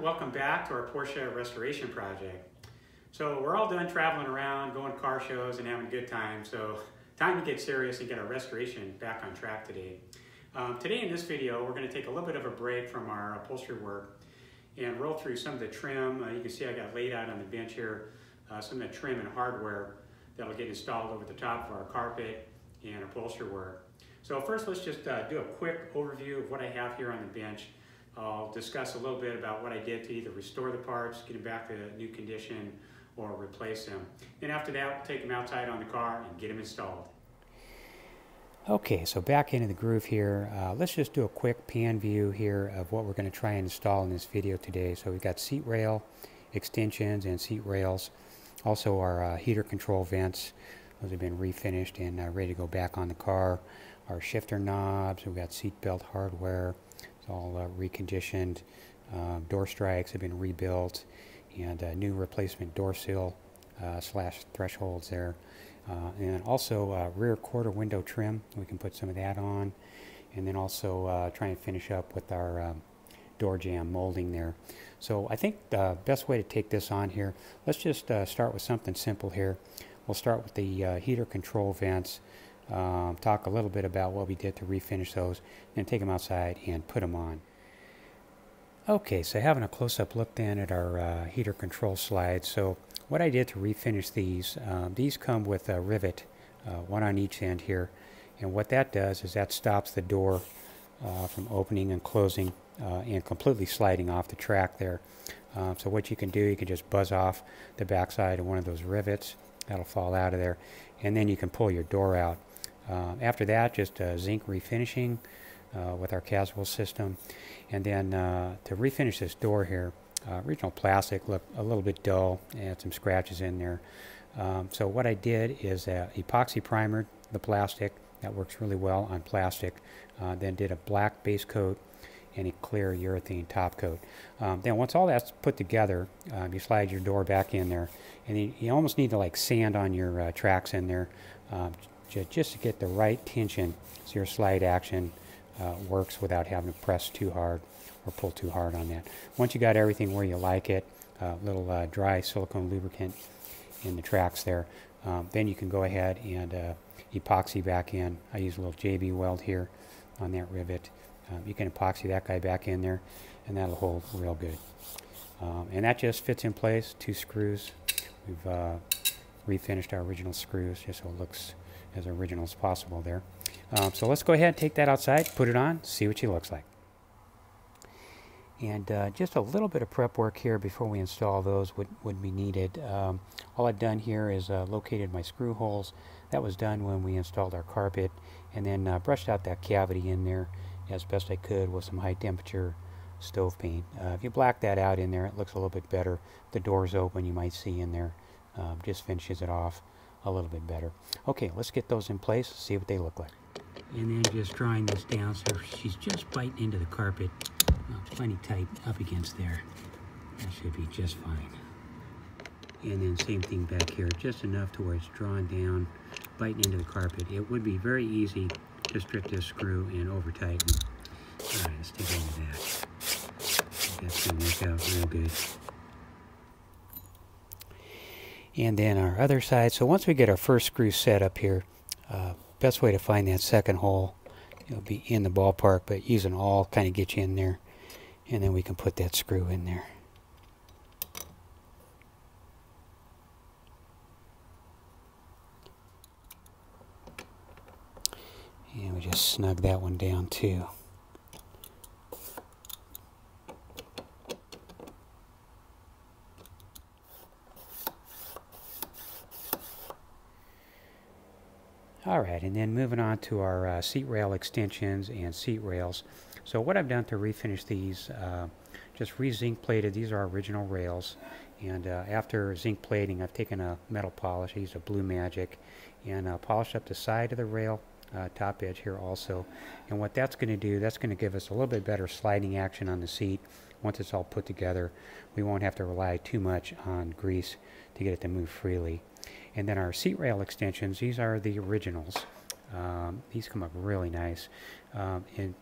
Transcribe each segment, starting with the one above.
Welcome back to our Porsche restoration project. So we're all done traveling around, going to car shows and having a good time. So time to get serious and get our restoration back on track today. Um, today in this video, we're going to take a little bit of a break from our upholstery work and roll through some of the trim. Uh, you can see I got laid out on the bench here uh, some of the trim and hardware that'll get installed over the top of our carpet and upholstery work. So first let's just uh, do a quick overview of what I have here on the bench. I'll discuss a little bit about what I did to either restore the parts, get them back to new condition, or replace them. Then after that, we'll take them outside on the car and get them installed. Okay, so back into the groove here. Uh, let's just do a quick pan view here of what we're going to try and install in this video today. So we've got seat rail extensions and seat rails. Also our uh, heater control vents. Those have been refinished and uh, ready to go back on the car. Our shifter knobs, we've got seat belt hardware. All uh, reconditioned. Um, door strikes have been rebuilt and uh, new replacement door sill uh, slash thresholds there. Uh, and also rear quarter window trim. We can put some of that on. And then also try and finish up with our um, door jamb molding there. So I think the best way to take this on here, let's just start with something simple here. We'll start with the heater control vents. Um, talk a little bit about what we did to refinish those, and take them outside and put them on. Okay, so having a close-up look then at our uh, heater control slides. So what I did to refinish these, um, these come with a rivet, uh, one on each end here. And what that does is that stops the door uh, from opening and closing uh, and completely sliding off the track there. Um, so what you can do, you can just buzz off the backside of one of those rivets. That'll fall out of there. And then you can pull your door out. Uh, after that, just uh, zinc refinishing uh, with our Caswell system. And then uh, to refinish this door here, uh, original plastic looked a little bit dull and had some scratches in there. Um, so what I did is epoxy primer the plastic. That works really well on plastic. Then did a black base coat and a clear urethane top coat. Um, then once all that's put together, um, you slide your door back in there, and you, you almost need to like sand on your uh, tracks in there, um, just to get the right tension so your slide action uh, works without having to press too hard or pull too hard on that. Once you got everything where you like it, a uh, little uh, dry silicone lubricant in the tracks there, um, then you can go ahead and uh, epoxy back in. I use a little JB weld here on that rivet. Um, you can epoxy that guy back in there and that'll hold real good. Um, and that just fits in place, two screws. We've uh, refinished our original screws just so it looks as original as possible there. Um, so let's go ahead and take that outside, put it on, see what she looks like. And uh, just a little bit of prep work here before we install those would, would be needed. Um, all I've done here is uh, located my screw holes. That was done when we installed our carpet and then uh, brushed out that cavity in there as best I could with some high temperature stove paint. Uh, if you black that out in there it looks a little bit better. The door's open you might see in there. Um, just finishes it off a little bit better. Okay, let's get those in place, see what they look like. And then just drawing this down so she's just biting into the carpet. it's plenty tight up against there. That should be just fine. And then same thing back here, just enough to where it's drawn down, biting into the carpet. It would be very easy to strip this screw and over tighten. All right, let's take a look at that. That's gonna work out real good and then our other side. So once we get our first screw set up here, uh, best way to find that second hole, it'll be in the ballpark, but using all kind of get you in there, and then we can put that screw in there. And we just snug that one down too. All right, and then moving on to our uh, seat rail extensions and seat rails. So what I've done to refinish these, uh, just re-zinc plated, these are original rails. And uh, after zinc plating, I've taken a metal polish, I used a Blue Magic, and uh, polished up the side of the rail, uh, top edge here also. And what that's going to do, that's going to give us a little bit better sliding action on the seat. Once it's all put together, we won't have to rely too much on grease to get it to move freely. And then our seat rail extensions, these are the originals. Um, these come up really nice. Um, in,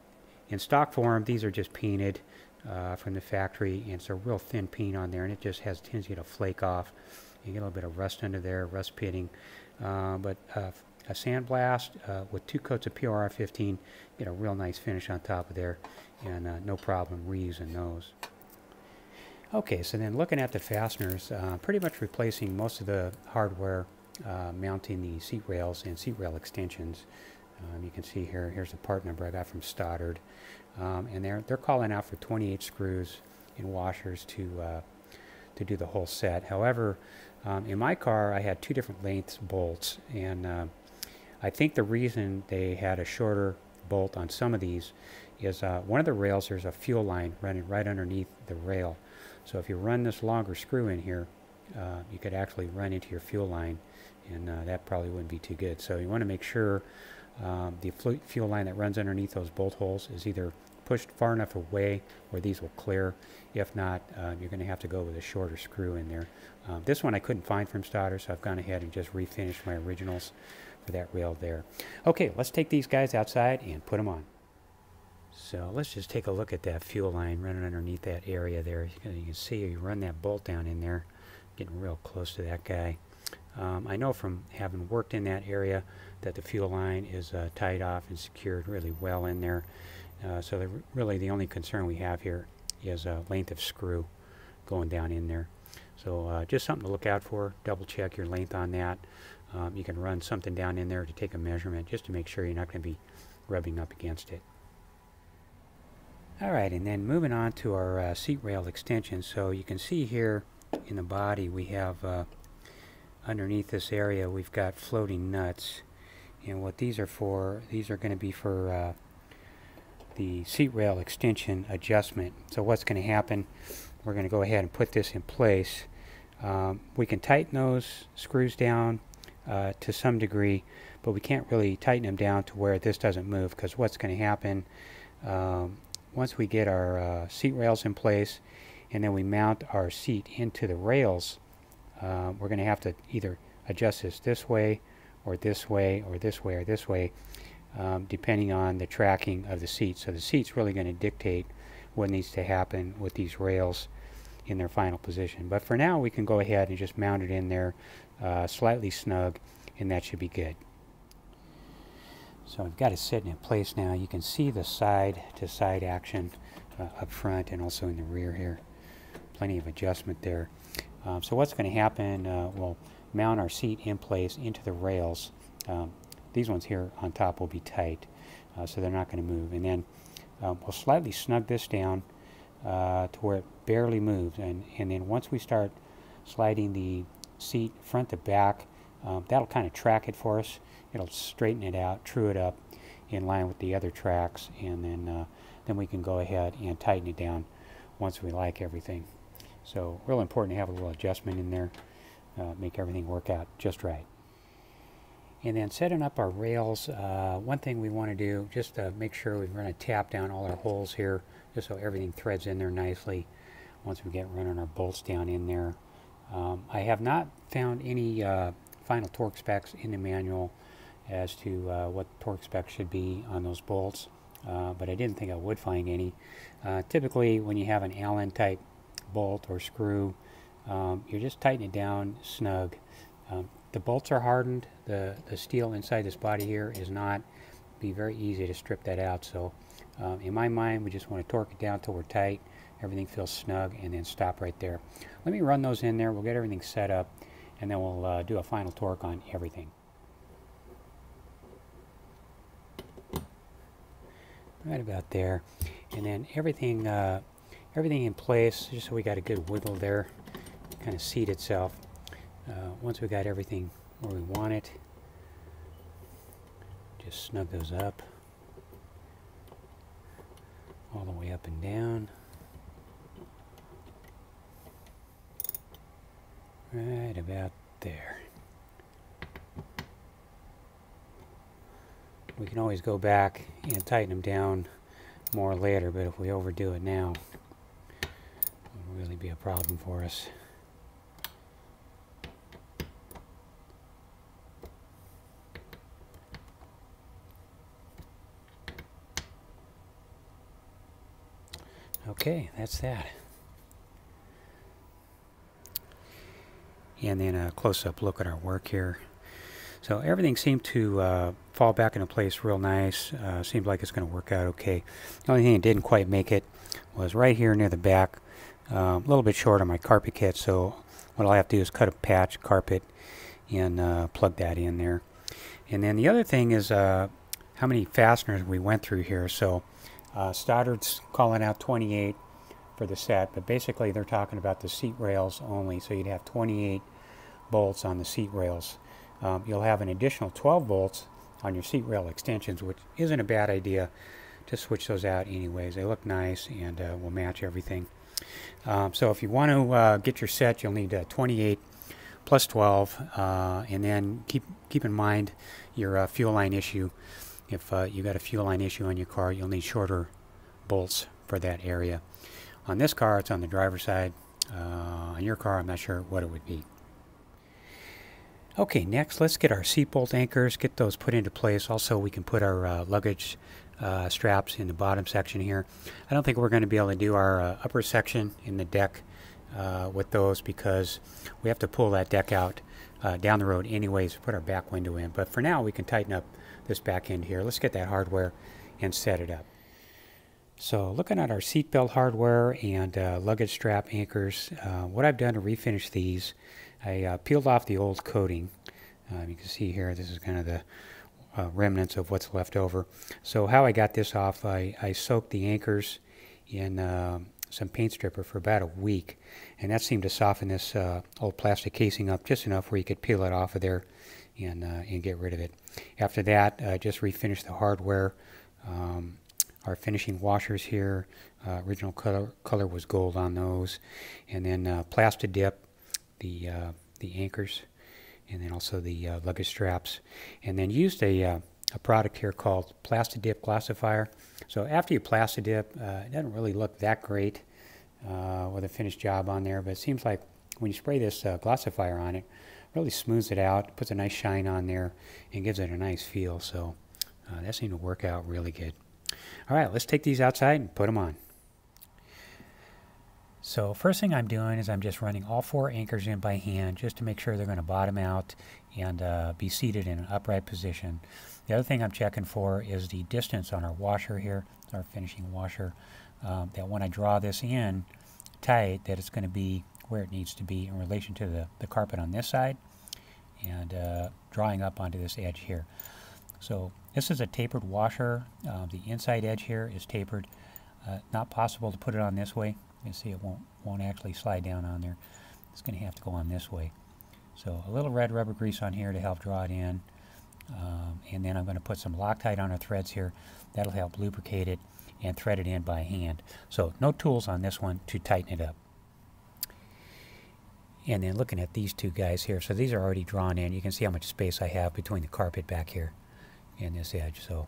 in stock form, these are just painted. uh, from the factory, and it's a real thin paint on there, and it just has tendency to flake off. You get a little bit of rust under there, rust pitting. Uh, but uh, a sandblast uh, with two coats of POR-15, get a real nice finish on top of there, and uh, no problem reusing those. Okay, so then looking at the fasteners, uh, pretty much replacing most of the hardware uh, mounting the seat rails and seat rail extensions. Um, you can see here, here's the part number I got from Stoddard. Um, and they're, they're calling out for 28 screws and washers to, uh, to do the whole set. However, um, in my car, I had two different lengths bolts, and uh, I think the reason they had a shorter bolt on some of these is uh, one of the rails, there's a fuel line running right underneath the rail. So if you run this longer screw in here, uh, you could actually run into your fuel line, and uh, that probably wouldn't be too good. So you want to make sure um, the fuel line that runs underneath those bolt holes is either pushed far enough away where these will clear. If not, uh, you're going to have to go with a shorter screw in there. Um, this one I couldn't find from Stoddard, so I've gone ahead and just refinished my originals for that rail there. Okay, let's take these guys outside and put them on. So let's just take a look at that fuel line running underneath that area there. You can, see you run that bolt down in there, getting real close to that guy. Um, I know from having worked in that area that the fuel line is uh, tied off and secured really well in there. Uh, so the, really the only concern we have here is a length of screw going down in there. So uh, just something to look out for. Double check your length on that. Um, you can run something down in there to take a measurement just to make sure you're not going to be rubbing up against it. Alright, and then moving on to our uh, seat rail extension. So you can see here in the body we have uh, underneath this area we've got floating nuts. And what these are for these are going to be for uh, the seat rail extension adjustment. So what's going to happen we're going to go ahead and put this in place. Um, we can tighten those screws down uh, to some degree but we can't really tighten them down to where this doesn't move because what's going to happen um, once we get our uh, seat rails in place and then we mount our seat into the rails uh, we're going to have to either adjust this this way or this way or this way or this way um, depending on the tracking of the seat. So the seat's really going to dictate what needs to happen with these rails in their final position. But for now we can go ahead and just mount it in there uh, slightly snug and that should be good. So I've got it sitting in place now. You can see the side to side action uh, up front and also in the rear here. Plenty of adjustment there. Um, so what's going to happen, uh, we'll mount our seat in place into the rails. Um, these ones here on top will be tight, uh, so they're not going to move. And then um, we'll slightly snug this down uh, to where it barely moves. And, and then once we start sliding the seat front to back, um, that'll kind of track it for us. It'll straighten it out, true it up in line with the other tracks, and then, uh, then we can go ahead and tighten it down once we like everything. So real important to have a little adjustment in there, uh, make everything work out just right. And then setting up our rails, uh, one thing we want to do, just to make sure we're going to tap down all our holes here, just so everything threads in there nicely once we get running our bolts down in there. Um, I have not found any uh, final torque specs in the manual as to uh, what torque specs should be on those bolts, uh, but I didn't think I would find any. Uh, typically, when you have an Allen type bolt or screw. Um, you're just tightening it down snug. Um, the bolts are hardened. The, the steel inside this body here is not. be very easy to strip that out. So um, in my mind, we just want to torque it down till we're tight. Everything feels snug and then stop right there. Let me run those in there. We'll get everything set up and then we'll uh, do a final torque on everything. Right about there. And then everything uh, everything in place just so we got a good wiggle there kind of seat itself. Uh, once we got everything where we want it just snug those up. All the way up and down. Right about there we can always go back and tighten them down more later but if we overdo it now it would really be a problem for us. Okay, that's that. And then a close-up look at our work here. So everything seemed to uh, fall back into place real nice. Uh, seems like it's going to work out okay. The only thing that didn't quite make it was right here near the back. Uh, a little bit short on my carpet kit, so what I'll have to do is cut a patch carpet and uh, plug that in there. And then the other thing is uh, how many fasteners we went through here. So uh, Stoddard's calling out 28 for the set, but basically they're talking about the seat rails only. So you'd have 28 bolts on the seat rails. Um, you'll have an additional 12 volts on your seat rail extensions, which isn't a bad idea to switch those out anyways. They look nice and uh, will match everything. Um, so if you want to uh, get your set, you'll need uh, 28 plus 12, uh, and then keep keep in mind your uh, fuel line issue. If uh, you got a fuel line issue on your car, you'll need shorter bolts for that area. On this car, it's on the driver's side. on your car, I'm not sure what it would be. Okay, next let's get our seat bolt anchors, get those put into place. Also, we can put our uh, luggage uh, straps in the bottom section here. I don't think we're going to be able to do our uh, upper section in the deck uh, with those because we have to pull that deck out uh, down the road anyways to put our back window in. But for now, we can tighten up this back end here. Let's get that hardware and set it up. So looking at our seatbelt hardware and uh, luggage strap anchors, what I've done to refinish these I uh, peeled off the old coating. Uh, you can see here, this is kind of the uh, remnants of what's left over. So how I got this off, I, I soaked the anchors in uh, some paint stripper for about a week, and that seemed to soften this uh, old plastic casing up just enough where you could peel it off of there and, uh, and get rid of it. After that, I just refinished the hardware. Um, our finishing washers here, original color, color was gold on those, and then Plasti Dip the uh, the anchors and then also the uh, luggage straps and then used a, uh, a product here called Plasti Dip Glossifier. So after you Plasti Dip, uh, it doesn't really look that great uh, with a finished job on there, but it seems like when you spray this uh, Glossifier on it, really smooths it out, puts a nice shine on there, and gives it a nice feel. So that seemed to work out really good. All right, let's take these outside and put them on. So first thing I'm doing is I'm just running all four anchors in by hand just to make sure they're going to bottom out and uh, be seated in an upright position. The other thing I'm checking for is the distance on our washer here, our finishing washer, um, that when I draw this in tight that it's going to be where it needs to be in relation to the, the carpet on this side and uh, drawing up onto this edge here. So this is a tapered washer. Uh, the inside edge here is tapered. Uh, not possible to put it on this way you see it won't, won't actually slide down on there. It's going to have to go on this way. So a little red rubber grease on here to help draw it in. Um, and then I'm going to put some Loctite on our threads here. That'll help lubricate it and thread it in by hand. So no tools on this one to tighten it up. And then looking at these two guys here, so these are already drawn in. You can see how much space I have between the carpet back here and this edge. So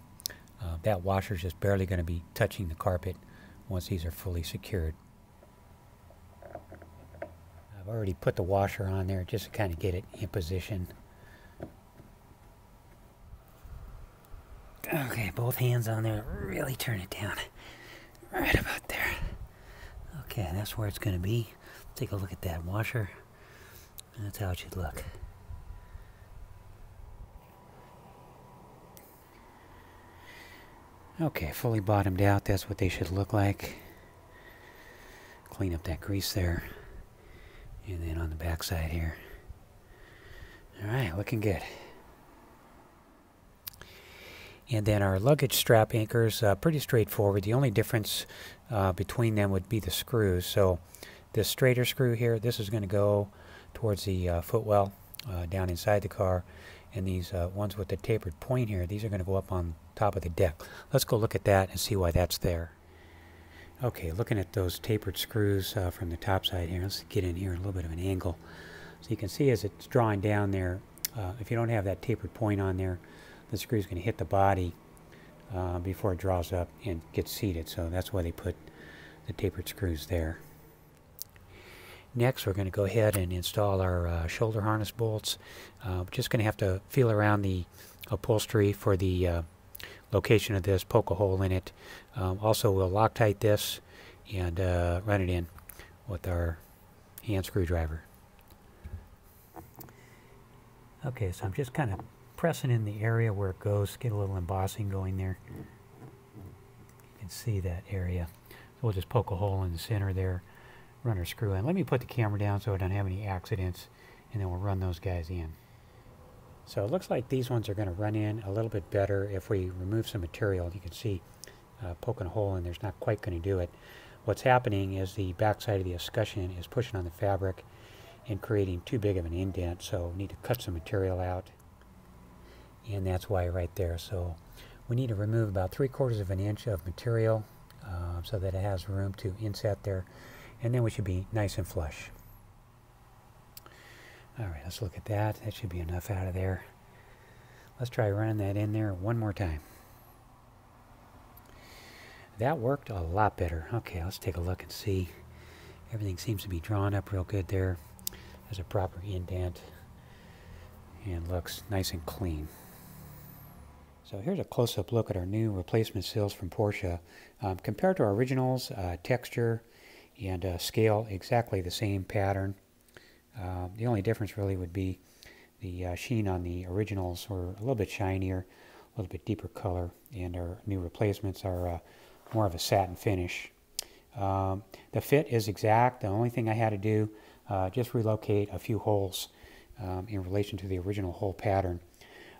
uh, that washer is just barely going to be touching the carpet once these are fully secured. Already put the washer on there just to kind of get it in position. Okay, both hands on there. Really turn it down. Right about there. Okay, that's where it's going to be. Take a look at that washer. That's how it should look. Okay, fully bottomed out. That's what they should look like. Clean up that grease there. And then on the back side here. Alright, looking good. And then our luggage strap anchors, uh, pretty straightforward. The only difference uh, between them would be the screws. So this straighter screw here, this is going to go towards the uh, footwell uh, down inside the car. And these uh, ones with the tapered point here, these are going to go up on top of the deck. Let's go look at that and see why that's there. Okay, looking at those tapered screws uh, from the top side here, let's get in here a little bit of an angle. So you can see as it's drawing down there, uh, if you don't have that tapered point on there, the screw is going to hit the body uh, before it draws up and gets seated. So that's why they put the tapered screws there. Next, we're going to go ahead and install our uh, shoulder harness bolts. Uh, just going to have to feel around the upholstery for the uh, location of this, poke a hole in it. Um, also, we'll Loctite this and uh, run it in with our hand screwdriver. Okay, so I'm just kind of pressing in the area where it goes, get a little embossing going there. You can see that area. So we'll just poke a hole in the center there, run our screw in. Let me put the camera down so I don't have any accidents, and then we'll run those guys in. So it looks like these ones are going to run in a little bit better if we remove some material. You can see uh, poking a hole and there's not quite going to do it. What's happening is the backside of the escutcheon is pushing on the fabric and creating too big of an indent, so we need to cut some material out and that's why right there. So we need to remove about three quarters of an inch of material uh, so that it has room to inset there and then we should be nice and flush. Alright, let's look at that. That should be enough out of there. Let's try running that in there one more time. That worked a lot better. Okay, let's take a look and see. Everything seems to be drawn up real good there. There's a proper indent and looks nice and clean. So here's a close-up look at our new replacement sills from Porsche. Um, compared to our originals, uh, texture and uh, scale, exactly the same pattern. Uh, the only difference really would be the uh, sheen on the originals were a little bit shinier, a little bit deeper color, and our new replacements are uh, more of a satin finish. Um, the fit is exact. The only thing I had to do, uh, just relocate a few holes um, in relation to the original hole pattern.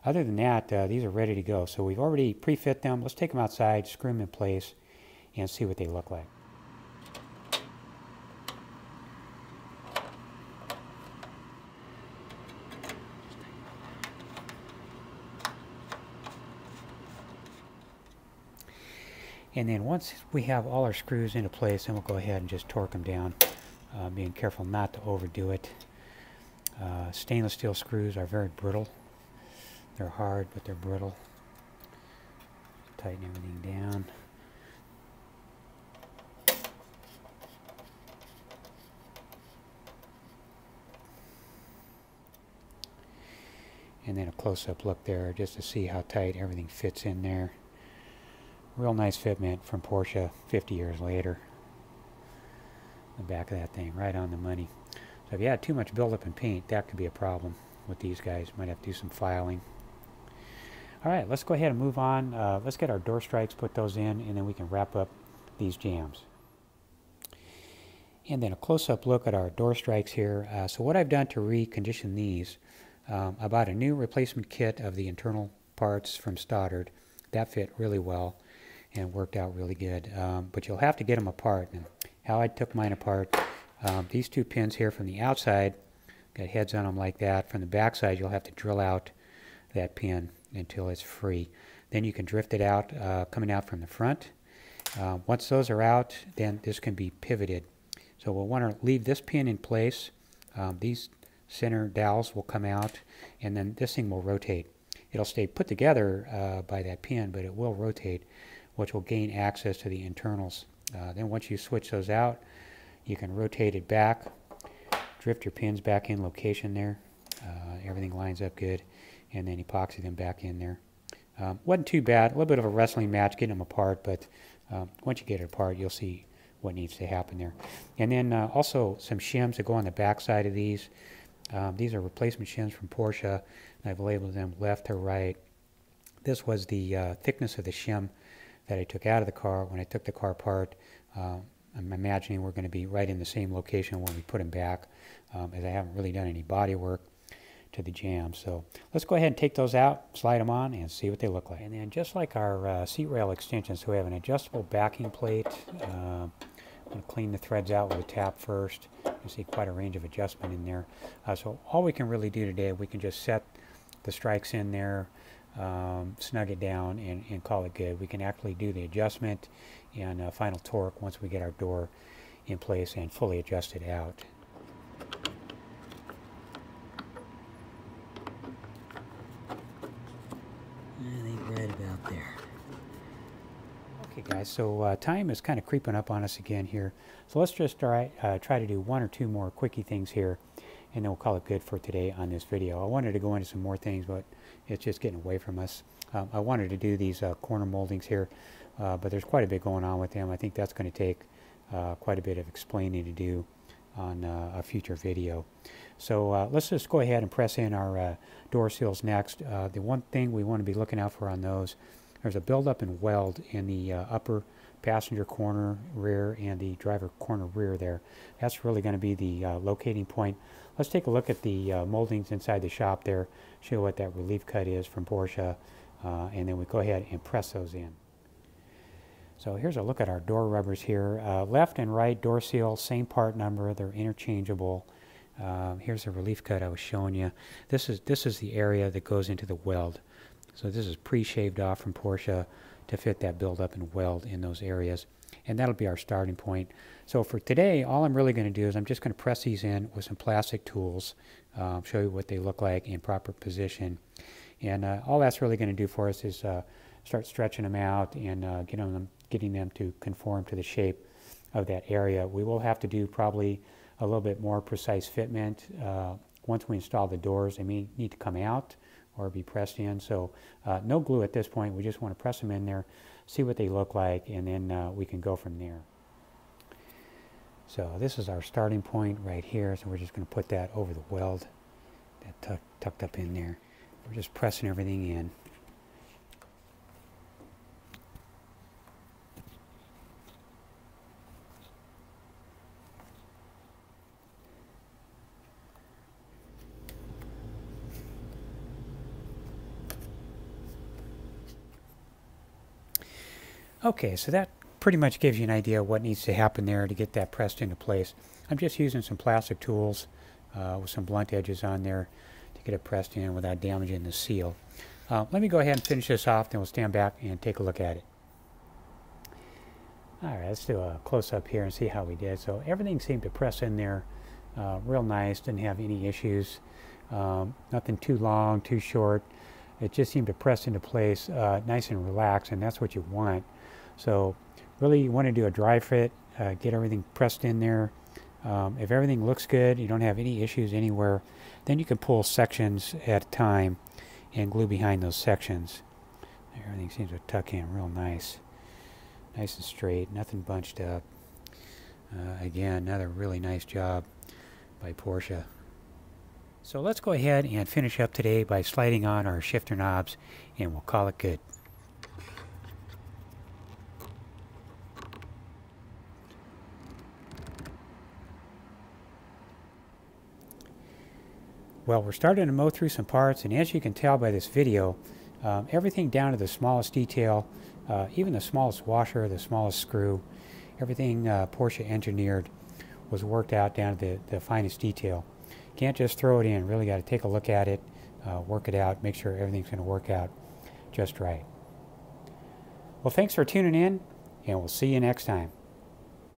Other than that, uh, these are ready to go. So we've already pre-fit them. Let's take them outside, screw them in place, and see what they look like. And then once we have all our screws into place, then we'll go ahead and just torque them down, uh, being careful not to overdo it. Uh, stainless steel screws are very brittle, they're hard, but they're brittle. Tighten everything down. And then a close-up look there just to see how tight everything fits in there. Real nice fitment from Porsche 50 years later. The back of that thing, right on the money. So if you had too much buildup in paint, that could be a problem with these guys. Might have to do some filing. All right, let's go ahead and move on. Uh, let's get our door strikes, put those in, and then we can wrap up these jambs. And then a close-up look at our door strikes here. Uh, so what I've done to recondition these, um, I bought a new replacement kit of the internal parts from Stoddard. That fit really well and worked out really good. Um, but you'll have to get them apart. And how I took mine apart, um, these two pins here from the outside, got heads on them like that. From the backside, you'll have to drill out that pin until it's free. Then you can drift it out uh, coming out from the front. Uh, once those are out, then this can be pivoted. So we'll want to leave this pin in place. Um, these center dowels will come out, and then this thing will rotate. It'll stay put together uh, by that pin, but it will rotate, which will gain access to the internals. Uh, then once you switch those out, you can rotate it back, drift your pins back in location there. Uh, everything lines up good and then epoxy them back in there. Um, wasn't too bad, a little bit of a wrestling match getting them apart, but um, once you get it apart, you'll see what needs to happen there. And then uh, also some shims that go on the back side of these. Um, these are replacement shims from Porsche. I've labeled them left to right. This was the uh, thickness of the shim that I took out of the car when I took the car apart. Uh, I'm imagining we're going to be right in the same location when we put them back, um, as I haven't really done any body work to the jamb. So let's go ahead and take those out, slide them on, and see what they look like. And then just like our uh, seat rail extensions, so we have an adjustable backing plate. Uh, I'm going to clean the threads out with a tap first. You see quite a range of adjustment in there. Uh, so all we can really do today, we can just set the strikes in there, um, snug it down, and, and, call it good. We can actually do the adjustment and uh, final torque once we get our door in place and fully adjusted out. I think right about there. Okay guys, so uh, time is kind of creeping up on us again here. So let's just try, uh, try to do one or two more quickie things here and then we'll call it good for today on this video. I wanted to go into some more things but it's just getting away from us. Um, I wanted to do these uh, corner moldings here uh, but there's quite a bit going on with them. I think that's going to take uh, quite a bit of explaining to do on uh, a future video. So uh, let's just go ahead and press in our uh, door seals next. The one thing we want to be looking out for on those, there's a buildup and weld in the upper passenger corner rear and the driver corner rear there. That's really going to be the uh, locating point. Let's take a look at the moldings inside the shop there, show what that relief cut is from Porsche, and then we go ahead and press those in. So here's a look at our door rubbers here. Uh, left and right door seal, same part number, they're interchangeable. Uh, here's the relief cut I was showing you. This is, this is the area that goes into the weld. So this is pre-shaved off from Porsche to fit that build-up and weld in those areas. And that'll be our starting point. So for today, all I'm really going to do is I'm just going to press these in with some plastic tools, um, show you what they look like in proper position. And uh, all that's really going to do for us is uh, start stretching them out and uh, getting them getting them to conform to the shape of that area. We will have to do probably a little bit more precise fitment. Uh, once we install the doors, they may need to come out or be pressed in. So uh, no glue at this point. We just want to press them in there, see what they look like, and then uh, we can go from there. So this is our starting point right here. So we're just going to put that over the weld that tucked up in there. We're just pressing everything in. Okay, so that pretty much gives you an idea of what needs to happen there to get that pressed into place. I'm just using some plastic tools uh, with some blunt edges on there to get it pressed in without damaging the seal. Uh, let me go ahead and finish this off, then we'll stand back and take a look at it. All right, let's do a close-up here and see how we did. So everything seemed to press in there uh, real nice, didn't have any issues. Um, nothing too long, too short. It just seemed to press into place uh, nice and relaxed, and that's what you want. So really you want to do a dry fit, uh, get everything pressed in there. Um, if everything looks good, you don't have any issues anywhere, then you can pull sections at a time and glue behind those sections. Everything seems to tuck in real nice. Nice and straight, nothing bunched up. Uh, again, another really nice job by Porsche. So let's go ahead and finish up today by sliding on our shifter knobs and we'll call it good. Well, we're starting to mow through some parts, and as you can tell by this video, um, everything down to the smallest detail, uh, even the smallest washer, the smallest screw, everything uh, Porsche engineered was worked out down to the, the finest detail. Can't just throw it in, really got to take a look at it, uh, work it out, make sure everything's going to work out just right. Well, thanks for tuning in, and we'll see you next time.